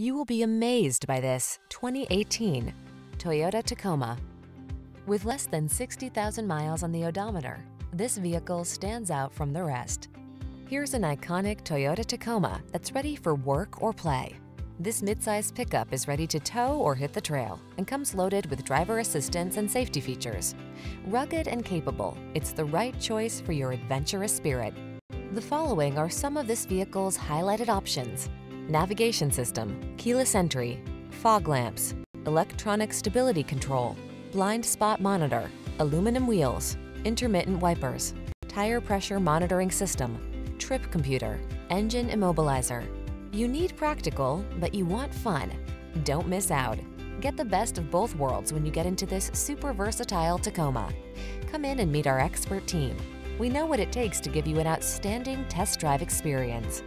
You will be amazed by this 2018 Toyota Tacoma. With less than 60,000 miles on the odometer, this vehicle stands out from the rest. Here's an iconic Toyota Tacoma that's ready for work or play. This midsize pickup is ready to tow or hit the trail and comes loaded with driver assistance and safety features. Rugged and capable, it's the right choice for your adventurous spirit. The following are some of this vehicle's highlighted options. Navigation system, keyless entry, fog lamps, electronic stability control, blind spot monitor, aluminum wheels, intermittent wipers, tire pressure monitoring system, trip computer, engine immobilizer, you need practical, but you want fun. Don't miss out. Get the best of both worlds when you get into this super versatile Tacoma. Come in and meet our expert team. We know what it takes to give you an outstanding test drive experience.